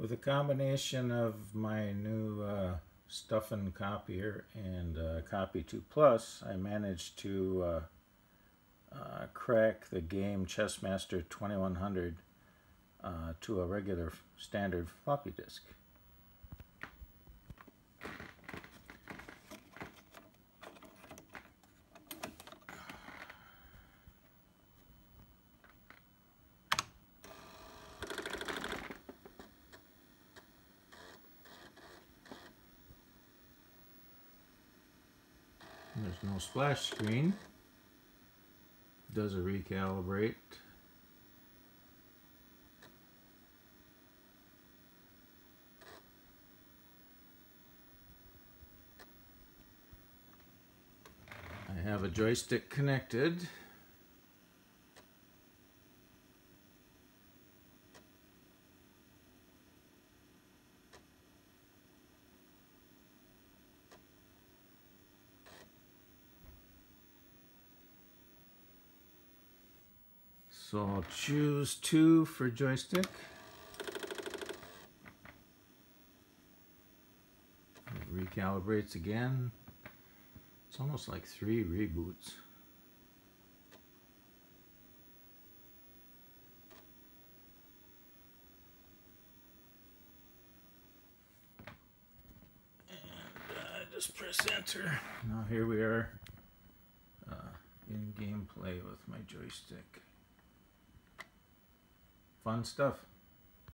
With a combination of my new uh, Stuffin copier and uh, Copy 2 Plus, I managed to uh, uh, crack the game Chessmaster 2100 uh, to a regular standard floppy disk. There's no splash screen. Does a recalibrate. I have a joystick connected. So I'll choose two for joystick. It recalibrates again. It's almost like three reboots. And uh, just press enter. Now here we are uh, in gameplay with my joystick. Fun stuff.